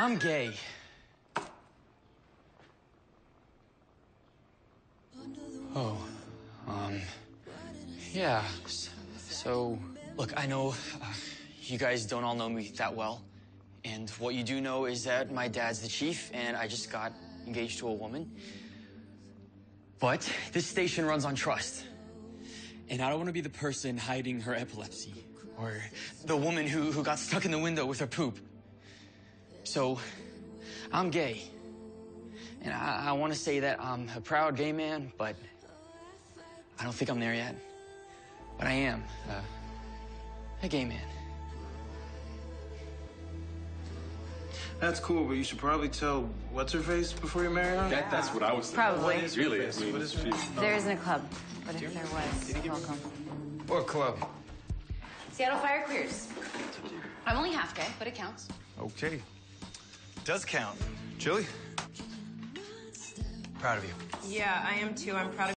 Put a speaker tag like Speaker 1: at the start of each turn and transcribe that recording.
Speaker 1: I'm gay. Oh, um, yeah. So, look, I know uh, you guys don't all know me that well. And what you do know is that my dad's the chief, and I just got engaged to a woman. But this station runs on trust. And I don't want to be the person hiding her epilepsy, or the woman who, who got stuck in the window with her poop. So, I'm gay. And I, I want to say that I'm a proud gay man, but I don't think I'm there yet. But I am uh, a gay man.
Speaker 2: That's cool, but you should probably tell what's her face before you marry her.
Speaker 3: That, that's what I was thinking.
Speaker 4: Probably.
Speaker 3: Really, I mean,
Speaker 2: What is
Speaker 3: she-
Speaker 4: There isn't a club, but if there was, welcome.
Speaker 1: Or club.
Speaker 4: Seattle Fire clears. I'm only half gay, but it counts.
Speaker 5: Okay. Does count. Julie? Proud of you.
Speaker 6: Yeah, I am too. I'm proud of